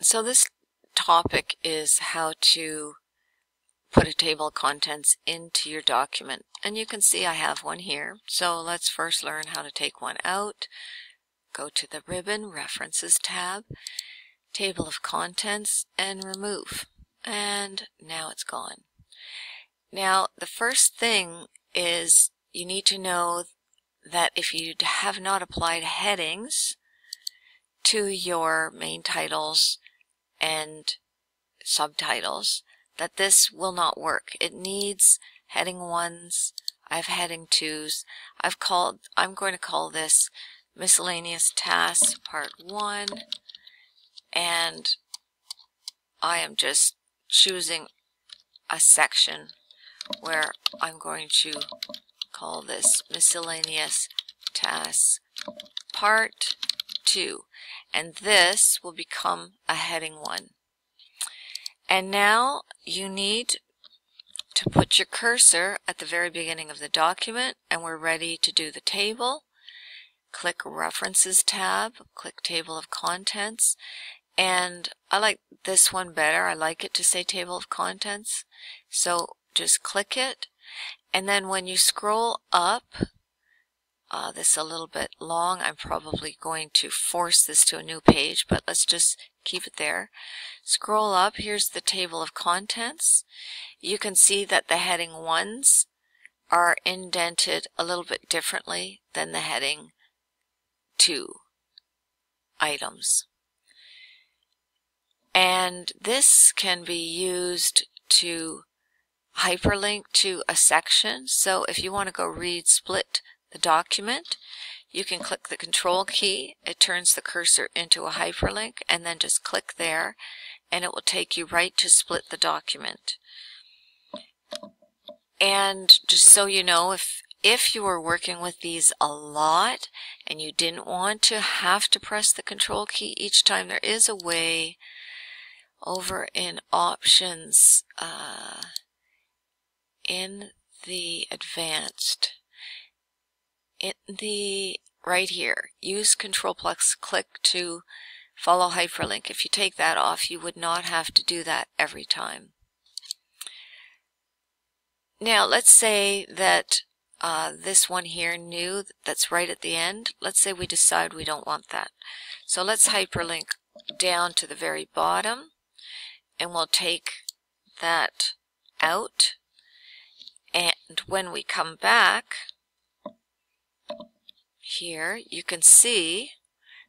So this topic is how to put a table of contents into your document. And you can see I have one here. So let's first learn how to take one out. Go to the ribbon References tab, Table of Contents, and remove. And now it's gone. Now the first thing is you need to know that if you have not applied headings to your main titles and subtitles that this will not work. It needs heading ones. I have heading twos. I've called, I'm going to call this miscellaneous tasks part one. And I am just choosing a section where I'm going to call this miscellaneous tasks part two and this will become a heading 1. And now you need to put your cursor at the very beginning of the document and we're ready to do the table. Click References tab, click Table of Contents, and I like this one better. I like it to say Table of Contents. So just click it, and then when you scroll up, uh, this a little bit long. I'm probably going to force this to a new page, but let's just keep it there. Scroll up. Here's the table of contents. You can see that the heading 1s are indented a little bit differently than the heading 2 items. And this can be used to hyperlink to a section. So if you want to go read split the document. You can click the control key. It turns the cursor into a hyperlink and then just click there and it will take you right to split the document. And just so you know, if if you were working with these a lot and you didn't want to have to press the control key each time, there is a way over in options uh, in the advanced in the right here, use control plus click to follow hyperlink. If you take that off, you would not have to do that every time. Now, let's say that uh, this one here, new, that's right at the end. Let's say we decide we don't want that. So let's hyperlink down to the very bottom, and we'll take that out. And when we come back, here, you can see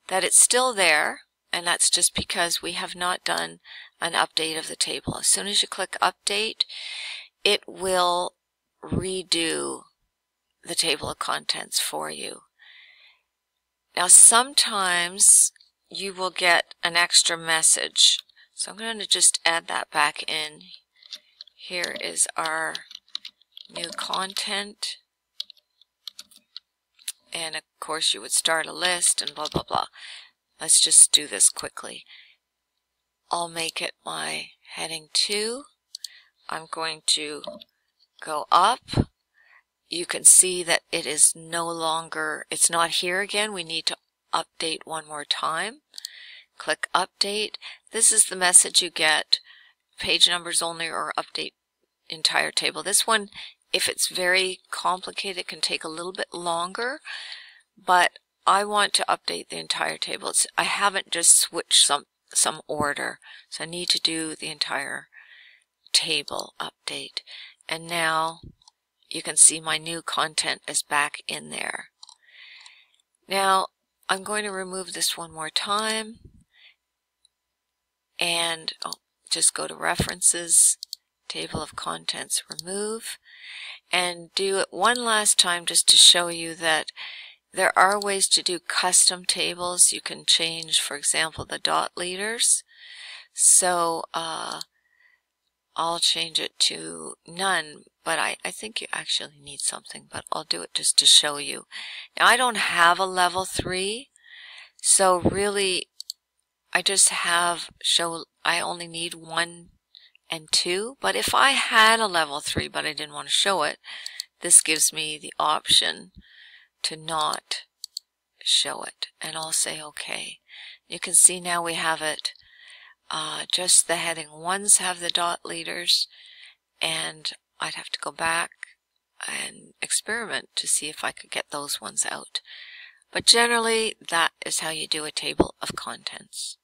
that it's still there, and that's just because we have not done an update of the table. As soon as you click update, it will redo the table of contents for you. Now sometimes you will get an extra message. So I'm going to just add that back in. Here is our new content and of course you would start a list and blah blah blah. Let's just do this quickly. I'll make it my heading 2. I'm going to go up. You can see that it is no longer, it's not here again. We need to update one more time. Click update. This is the message you get, page numbers only or update entire table. This one if it's very complicated, it can take a little bit longer, but I want to update the entire table. It's, I haven't just switched some, some order, so I need to do the entire table update. And now you can see my new content is back in there. Now I'm going to remove this one more time and oh, just go to references, table of contents, remove and do it one last time just to show you that there are ways to do custom tables. You can change, for example, the dot leaders. So uh, I'll change it to none, but I, I think you actually need something, but I'll do it just to show you. Now I don't have a level 3, so really I just have show, I only need one and 2. But if I had a level 3 but I didn't want to show it, this gives me the option to not show it. And I'll say OK. You can see now we have it Uh, just the heading ones have the dot leaders, and I'd have to go back and experiment to see if I could get those ones out. But generally, that is how you do a table of contents.